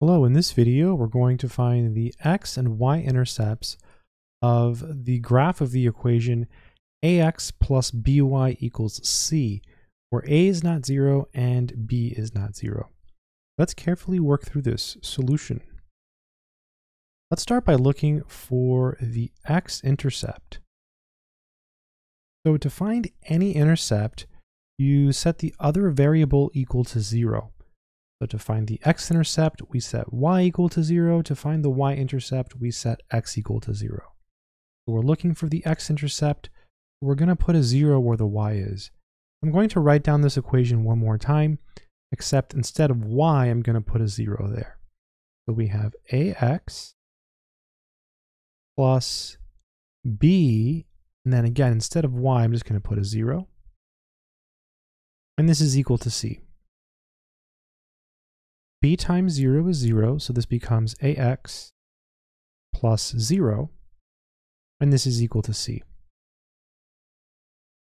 Hello, in this video we're going to find the x and y intercepts of the graph of the equation ax plus by equals c, where a is not 0 and b is not 0. Let's carefully work through this solution. Let's start by looking for the x-intercept. So to find any intercept, you set the other variable equal to 0. So to find the x-intercept, we set y equal to 0. To find the y-intercept, we set x equal to 0. So we're looking for the x-intercept. We're going to put a 0 where the y is. I'm going to write down this equation one more time, except instead of y, I'm going to put a 0 there. So we have ax plus b, and then again, instead of y, I'm just going to put a 0. And this is equal to c b times 0 is 0, so this becomes ax plus 0, and this is equal to c.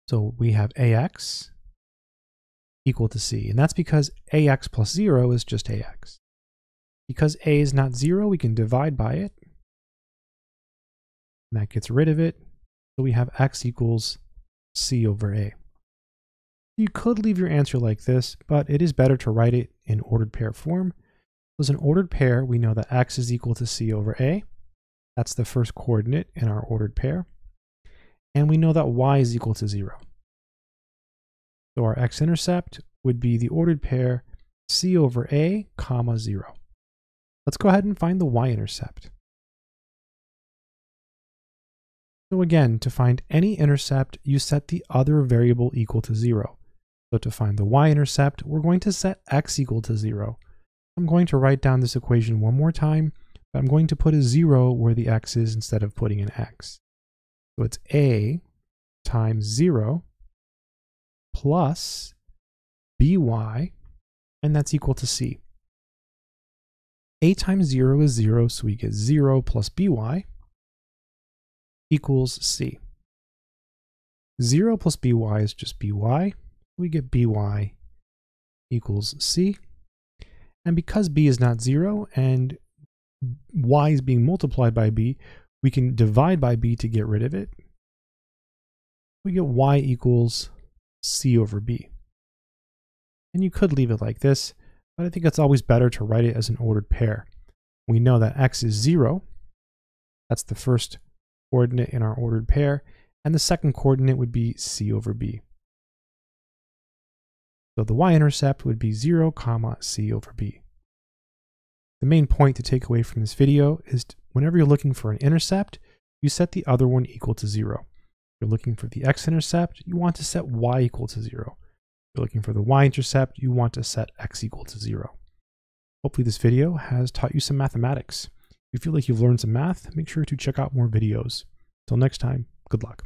So we have ax equal to c, and that's because ax plus 0 is just ax. Because a is not 0, we can divide by it, and that gets rid of it, so we have x equals c over a. You could leave your answer like this, but it is better to write it in ordered pair form. As an ordered pair, we know that x is equal to c over a. That's the first coordinate in our ordered pair. And we know that y is equal to 0. So our x-intercept would be the ordered pair c over a comma 0. Let's go ahead and find the y-intercept. So again, to find any intercept, you set the other variable equal to 0. So to find the y-intercept, we're going to set x equal to 0. I'm going to write down this equation one more time, but I'm going to put a 0 where the x is instead of putting an x. So it's a times 0 plus by, and that's equal to c. a times 0 is 0, so we get 0 plus by equals c. 0 plus by is just by, we get by equals c. And because b is not 0 and y is being multiplied by b, we can divide by b to get rid of it. We get y equals c over b. And you could leave it like this, but I think it's always better to write it as an ordered pair. We know that x is 0. That's the first coordinate in our ordered pair. And the second coordinate would be c over b. So the y-intercept would be 0 comma c over b. The main point to take away from this video is whenever you're looking for an intercept, you set the other one equal to 0. If you're looking for the x-intercept, you want to set y equal to 0. If you're looking for the y-intercept, you want to set x equal to 0. Hopefully this video has taught you some mathematics. If you feel like you've learned some math, make sure to check out more videos. Until next time, good luck.